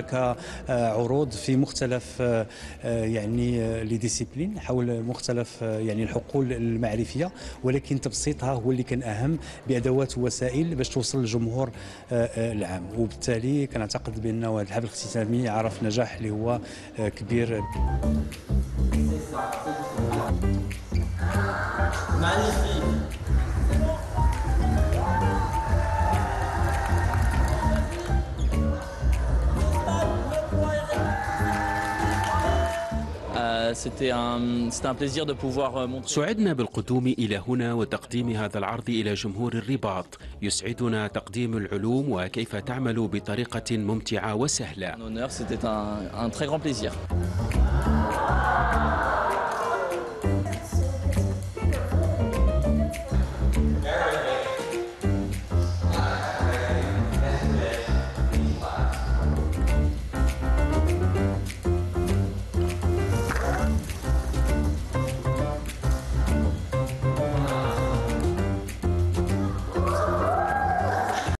هناك عروض في مختلف يعني لي ديسيبلين حول مختلف يعني الحقول المعرفية ولكن تبسيطها هو اللي كان أهم بأدوات ووسائل باش توصل للجمهور العام. وبالتالي كنعتقد بأن هذا الحفل الاختتامي عرف نجاح اللي هو كبير. سعدنا بالقدوم إلى هنا وتقديم هذا العرض إلى جمهور الرباط. يسعدنا تقديم العلوم وكيف تعمل بطريقة ممتعة وسهلة.